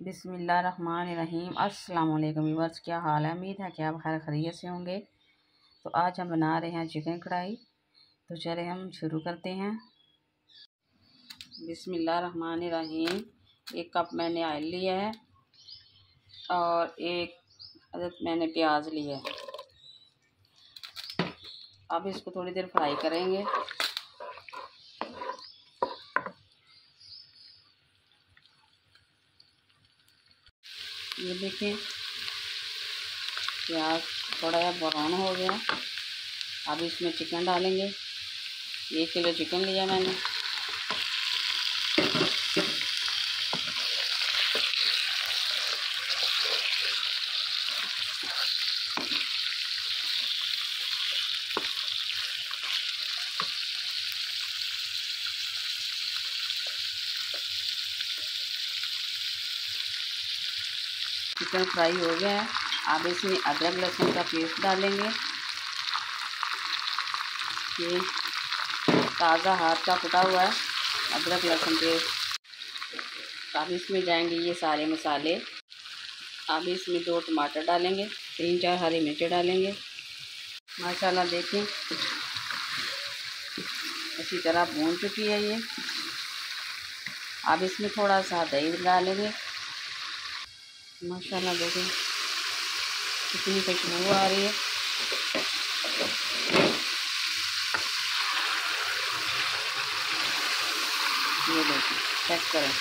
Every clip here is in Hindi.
बिसमीम अस्सलाम वालेकुम व्यूवर्स क्या हाल है? उम्मीद है कि आप खैर खरीत से होंगे। तो आज हम बना रहे हैं चिकन कढ़ाई। तो चले हम शुरू करते हैं। बिसमीम एक कप मैंने आयल लिया है और एक अदद मैंने प्याज लिया है। अब इसको थोड़ी देर फ्राई करेंगे। ये देखें प्याज थोड़ा सा ब्राउन हो गया। अब इसमें चिकन डालेंगे। एक किलो चिकन लिया मैंने। चिकन फ्राई हो गया है। अब इसमें अदरक लहसुन का पेस्ट डालेंगे। ये ताज़ा हाथ का कुटा हुआ है, अदरक लहसुन पेस्ट अब इसमें जाएँगे ये सारे मसाले। अब इसमें दो टमाटर डालेंगे, तीन चार हरी मिर्चें डालेंगे। माशाल्लाह देखें, अच्छी तरह भून चुकी है ये। अब इसमें थोड़ा सा दही डालेंगे। माशाल्लाह देखें कितनी खुशबू आ रही है। ये देखें चेक करें।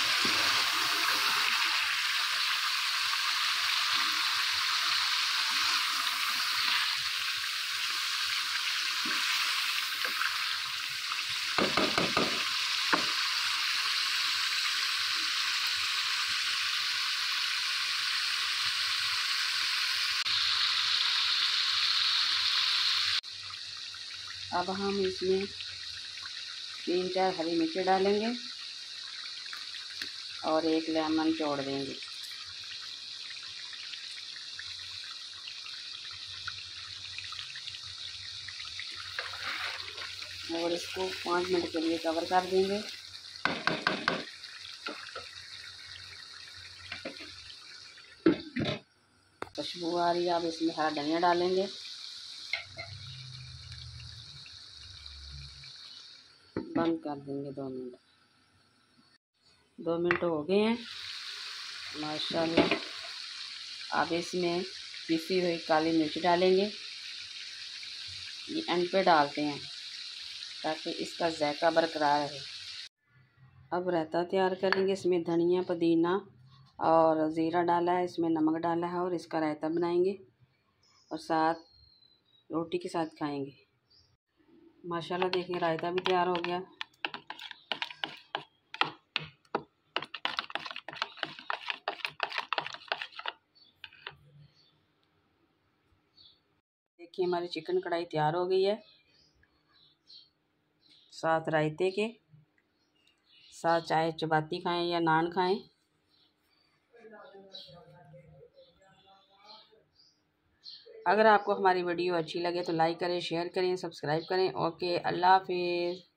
अब हम इसमें तीन चार हरी मिर्ची डालेंगे और एक लेमन जोड़ देंगे। और इसको पाँच मिनट के लिए कवर कर देंगे। खुशबू आ रही है, अब इसमें हरा धनिया डालेंगे। बंद कर देंगे दो मिनट। दो मिनट हो गए हैं। माशाल्लाह। अब इसमें पिसी हुई काली मिर्च डालेंगे। ये एंड पे डालते हैं, ताकि इसका जायका बरकरार रहे। अब रायता तैयार करेंगे। इसमें धनिया, पुदीना और ज़ीरा डाला है। इसमें नमक डाला है और इसका रायता बनाएँगे और साथ रोटी के साथ खाएँगे। माशाल्लाह देखिए, रायता भी तैयार हो गया। देखिए, हमारी चिकन कढ़ाई तैयार हो गई है। साथ रायते के, साथ चाहे चपाती खाएँ या नान खाएँ। अगर आपको हमारी वीडियो अच्छी लगे तो लाइक करें, शेयर करें, सब्सक्राइब करें। ओके, अल्लाह हाफिज़।